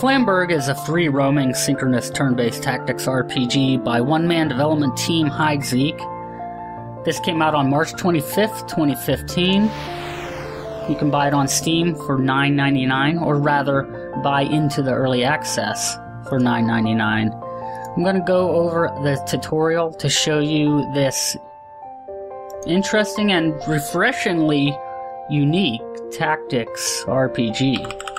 Flamberge is a free roaming synchronous turn based tactics RPG by one man development team Hydezeke. This came out on March 25th, 2015. You can buy it on Steam for $9.99, or rather, buy into the early access for $9.99. I'm going to go over the tutorial to show you this interesting and refreshingly unique tactics RPG.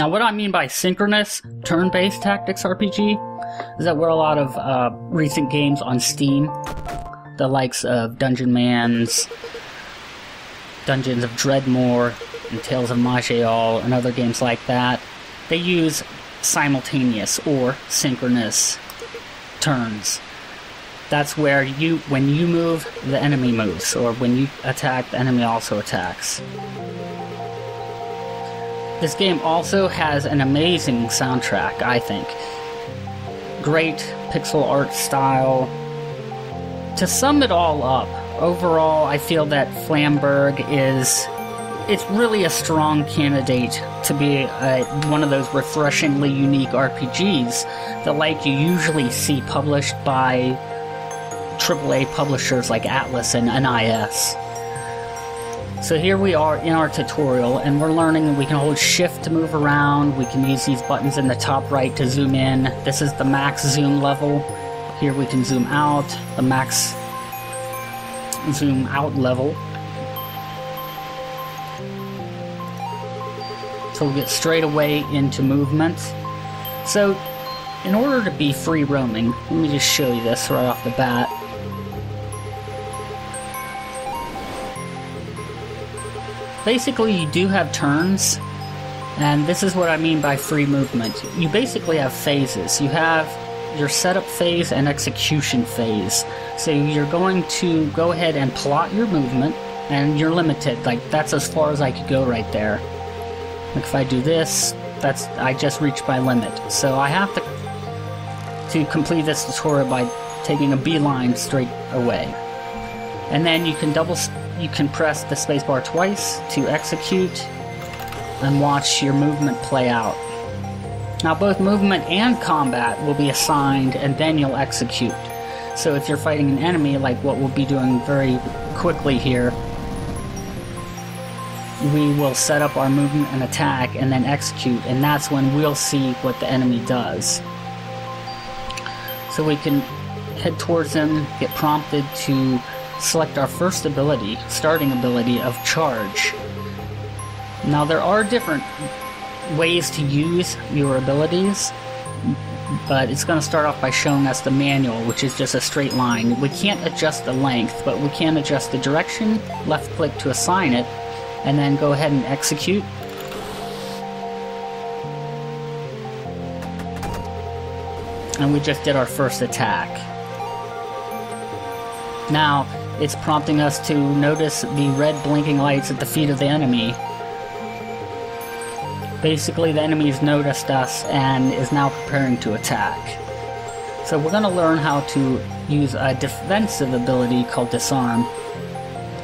Now, what I mean by synchronous turn based tactics RPG is that we're a lot of uh, recent games on Steam, the likes of Dungeonmans, Dungeons of Dredmor, and Tales of Maj'Eyal, and other games like that. They use simultaneous or synchronous turns. That's where you, when you move, the enemy moves, or when you attack, the enemy also attacks. This game also has an amazing soundtrack, I think. Great pixel art style. To sum it all up, overall, I feel that Flamberge is. It's really a strong candidate to be one of those refreshingly unique RPGs that, like you usually see published by AAA publishers like Atlus and NIS. So here we are in our tutorial and we're learning we can hold shift to move around, we can use these buttons in the top right to zoom in. This is the max zoom level. Here we can zoom out, the max zoom out level. So we'll get straight away into movement. So in order to be free roaming, let me just show you this right off the bat. Basically, you do have turns, and this is what I mean by free movement. You basically have phases. You have your setup phase and execution phase. So you're going to go ahead and plot your movement, and you're limited. Like, that's as far as I could go right there. Like, if I do this, that's I just reached my limit. So I have to to complete this tutorial by taking a beeline straight away. And then you can double you can press the spacebar twice to execute and watch your movement play out. Now both movement and combat will be assigned and then you'll execute. So if you're fighting an enemy like what we'll be doing very quickly here, we will set up our movement and attack and then execute and that's when we'll see what the enemy does. So we can head towards them, get prompted to select our first ability, starting ability of Charge. Now there are different ways to use your abilities, but it's going to start off by showing us the manual, which is just a straight line. We can't adjust the length, but we can adjust the direction, left click to assign it, and then go ahead and execute. And we just did our first attack. Now, it's prompting us to notice the red blinking lights at the feet of the enemy. Basically, the enemy's noticed us and is now preparing to attack. So we're going to learn how to use a defensive ability called Disarm.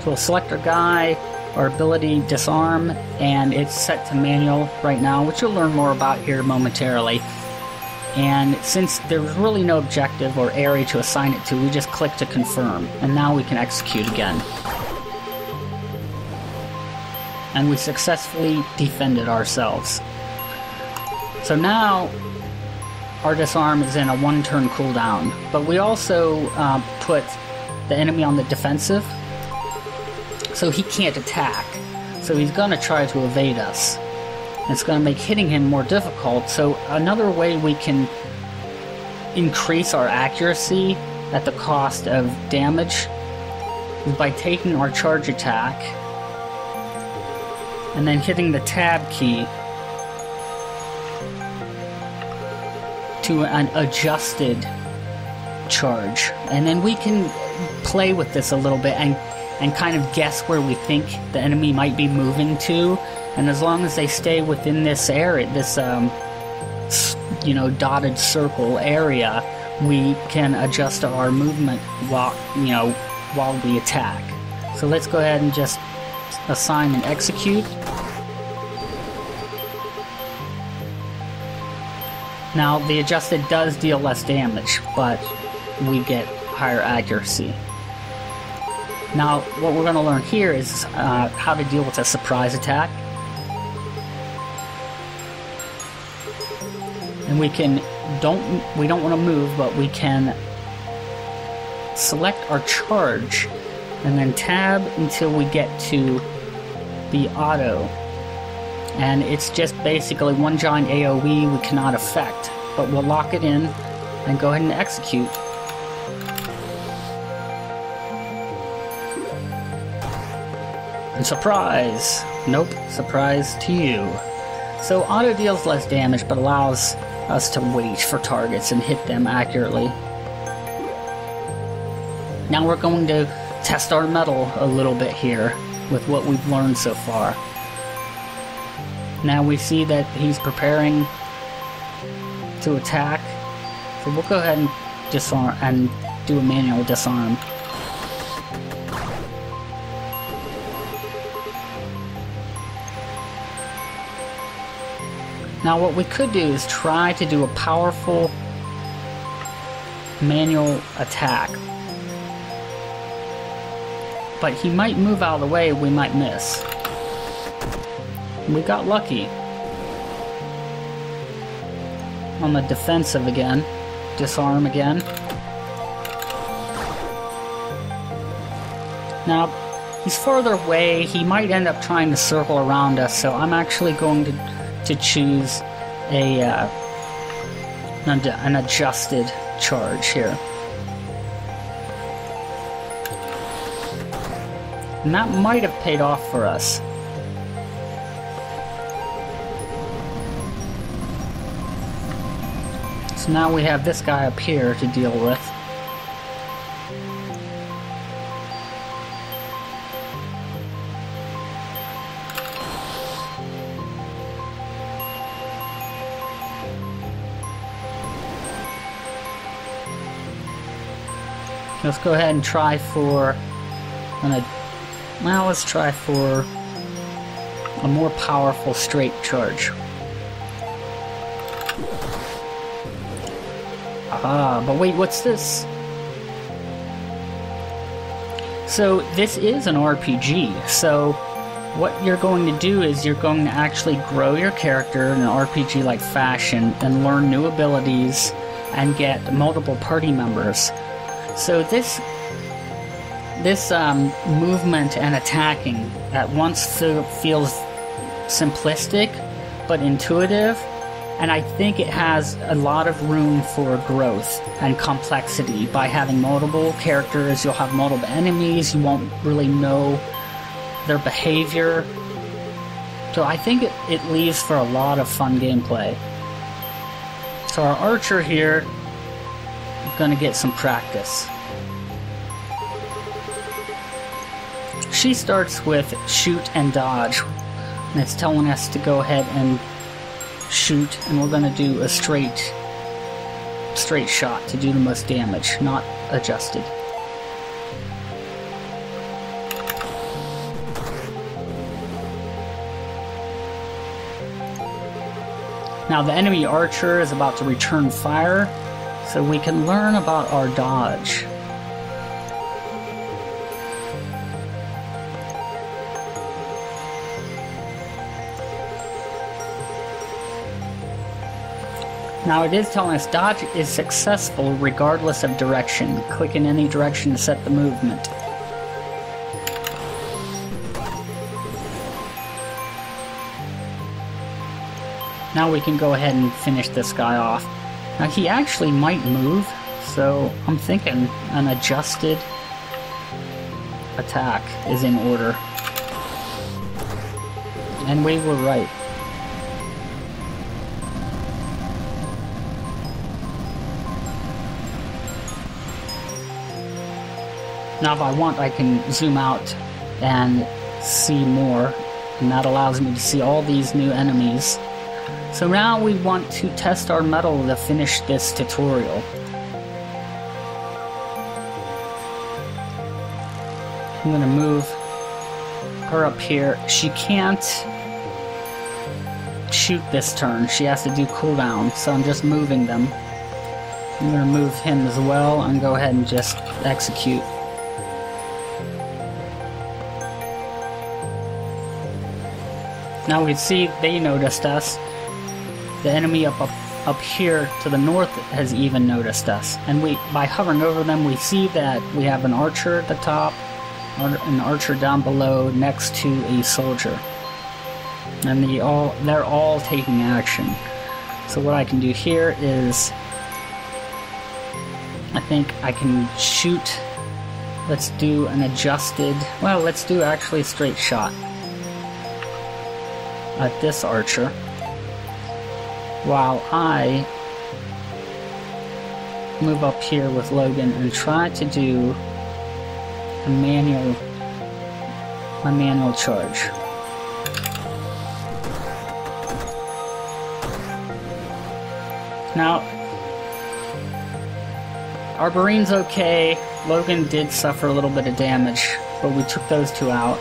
So we'll select our guy, our ability Disarm, and it's set to manual right now, which you'll learn more about here momentarily. And since there's really no objective or area to assign it to, we just click to confirm. And now we can execute again. And we successfully defended ourselves. So now our disarm is in a one turn cooldown. But we also uh, put the enemy on the defensive. So he can't attack. So he's to try to evade us. It's going to make hitting him more difficult. So another way we can increase our accuracy at the cost of damage is by taking our charge attack and then hitting the tab key to an adjusted charge. And then we can play with this a little bit and, and kind of guess where we think the enemy might be moving to and as long as they stay within this area, this um, you know dotted circle area, we can adjust our movement while you know while we attack. So let's go ahead and just assign and execute. Now, the adjusted does deal less damage, but we get higher accuracy. Now, what we're going to learn here is uh, how to deal with a surprise attack. And we can don't we don't want to move, but we can select our charge and then tab until we get to the auto. And it's just basically one giant AoE we cannot affect, but we'll lock it in and go ahead and execute. And surprise! Nope, surprise to you. So auto deals less damage but allows us to wait for targets and hit them accurately. Now we're going to test our mettle a little bit here with what we've learned so far. Now we see that he's preparing to attack, so we'll go ahead and disarm and do a manual disarm. Now what we could do is try to do a powerful manual attack. But he might move out of the way, we might miss. We got lucky. On the defensive again. Disarm again. Now, he's farther away, he might end up trying to circle around us, so I'm actually going to to choose a uh, an adjusted charge here. And that might have paid off for us. So now we have this guy up here to deal with. Let's go ahead and try for an well, let's try for a more powerful straight charge. Ah, but wait, what's this? So this is an RPG, so what you're going to do is you're going to actually grow your character in an RPG-like fashion and learn new abilities and get multiple party members. So this this um, movement and attacking at once feels simplistic but intuitive, and I think it has a lot of room for growth and complexity. By having multiple characters, you'll have multiple enemies. You won't really know their behavior. So I think it, it leaves for a lot of fun gameplay. So our archer here going to get some practice. She starts with shoot and dodge, and it's telling us to go ahead and shoot, and we're going to do a straight, straight shot to do the most damage, not adjusted. Now the enemy archer is about to return fire, so we can learn about our dodge. Now it is telling us dodge is successful regardless of direction. Click in any direction to set the movement. Now we can go ahead and finish this guy off. Now he actually might move, so I'm thinking an adjusted attack is in order. And we were right. Now if I want I can zoom out and see more and that allows me to see all these new enemies so now we want to test our mettle to finish this tutorial. I'm gonna move her up here. She can't shoot this turn. She has to do cooldown, so I'm just moving them. I'm gonna move him as well and go ahead and just execute. Now we see they noticed us. The enemy up, up up here to the north has even noticed us. And we by hovering over them we see that we have an archer at the top, an archer down below next to a soldier. And they all they're all taking action. So what I can do here is I think I can shoot let's do an adjusted well let's do actually straight shot at this archer while I move up here with Logan and try to do a manual a manual charge. Now our Marine's okay. Logan did suffer a little bit of damage, but we took those two out.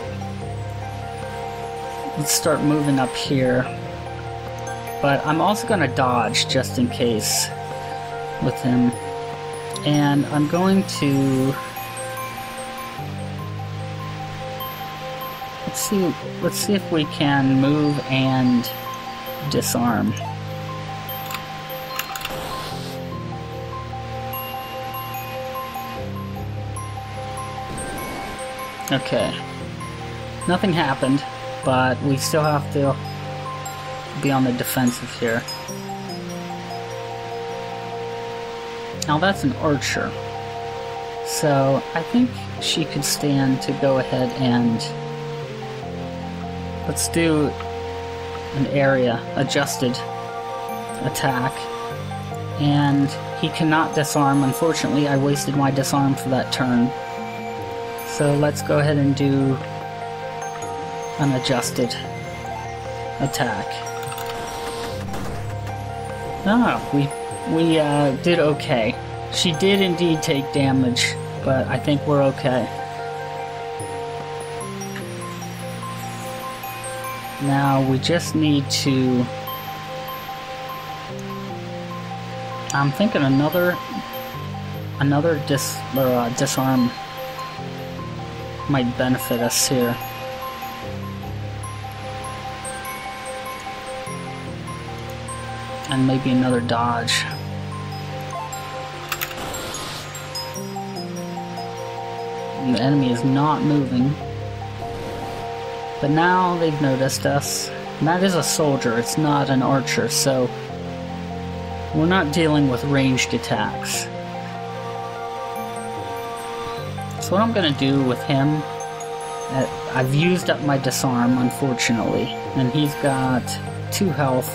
Let's start moving up here. But I'm also going to dodge just in case with him. And I'm going to... Let's see, let's see if we can move and disarm. Okay. Nothing happened, but we still have to be on the defensive here. Now that's an archer. So I think she could stand to go ahead and let's do an area adjusted attack. And he cannot disarm. Unfortunately, I wasted my disarm for that turn. So let's go ahead and do an adjusted attack. Ah, we we uh, did okay. She did indeed take damage, but I think we're okay. Now we just need to. I'm thinking another another dis or, uh, disarm might benefit us here. And maybe another dodge. And the enemy is not moving. But now they've noticed us. And that is a soldier, it's not an archer, so we're not dealing with ranged attacks. So what I'm going to do with him, uh, I've used up my disarm, unfortunately, and he's got two health.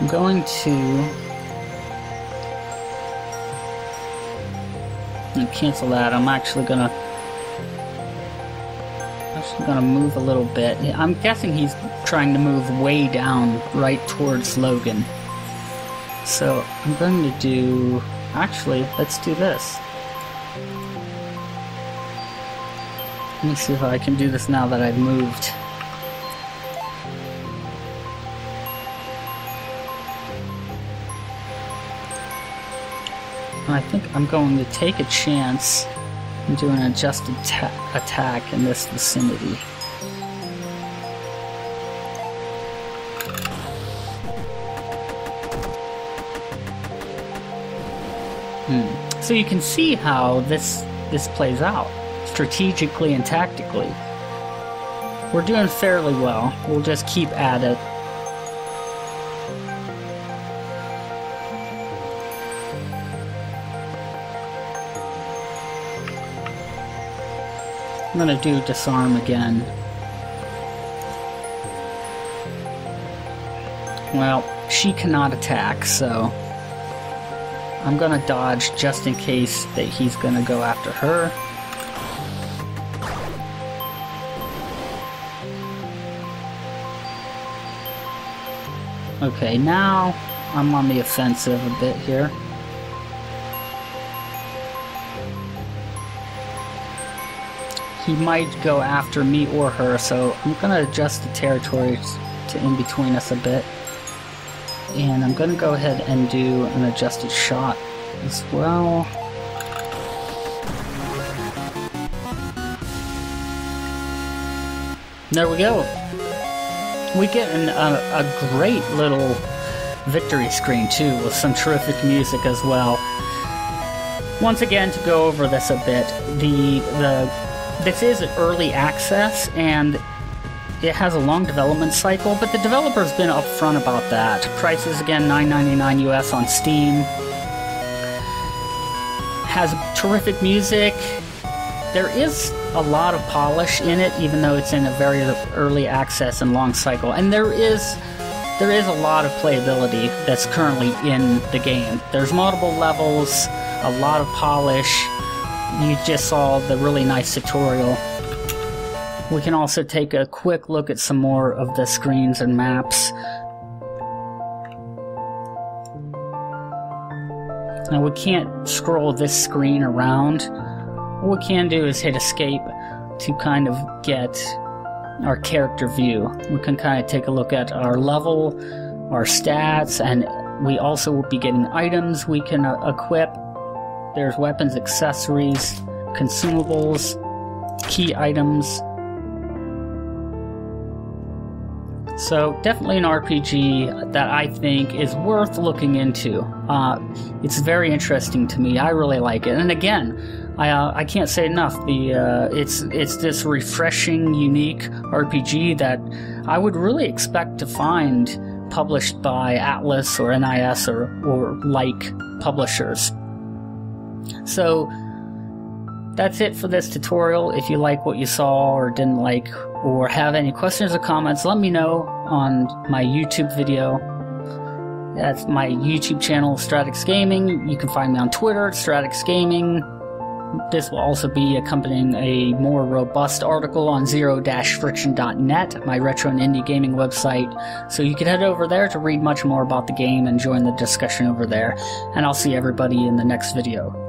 I'm going to cancel that. I'm actually gonna actually gonna move a little bit. I'm guessing he's trying to move way down right towards Logan. So I'm going to do actually let's do this. Let me see if I can do this now that I've moved. I think I'm going to take a chance and do an adjusted attack in this vicinity. Hmm. So you can see how this this plays out strategically and tactically. We're doing fairly well. We'll just keep at it I'm gonna do disarm again. Well, she cannot attack, so I'm gonna dodge just in case that he's gonna go after her. Okay, now I'm on the offensive a bit here. He might go after me or her, so I'm gonna adjust the territories to in between us a bit. And I'm gonna go ahead and do an adjusted shot as well. There we go. We get an, a, a great little victory screen too, with some terrific music as well. Once again, to go over this a bit, the the this is early access and it has a long development cycle, but the developer's been upfront about that. Prices again, $9.99 US on Steam. Has terrific music. There is a lot of polish in it, even though it's in a very early access and long cycle. And there is there is a lot of playability that's currently in the game. There's multiple levels, a lot of polish. You just saw the really nice tutorial. We can also take a quick look at some more of the screens and maps. Now we can't scroll this screen around. What we can do is hit escape to kind of get our character view. We can kind of take a look at our level, our stats, and we also will be getting items we can uh, equip. There's weapons, accessories, consumables, key items. So, definitely an RPG that I think is worth looking into. Uh, it's very interesting to me. I really like it. And again, I, uh, I can't say enough. The uh, it's it's this refreshing, unique RPG that I would really expect to find published by Atlus or NIS or or like publishers. So that's it for this tutorial. If you like what you saw or didn't like or have any questions or comments, let me know on my YouTube video. That's my YouTube channel, StratX Gaming. You can find me on Twitter, StratX Gaming. This will also be accompanying a more robust article on zero-friction.net, my retro and indie gaming website. So you can head over there to read much more about the game and join the discussion over there. And I'll see everybody in the next video.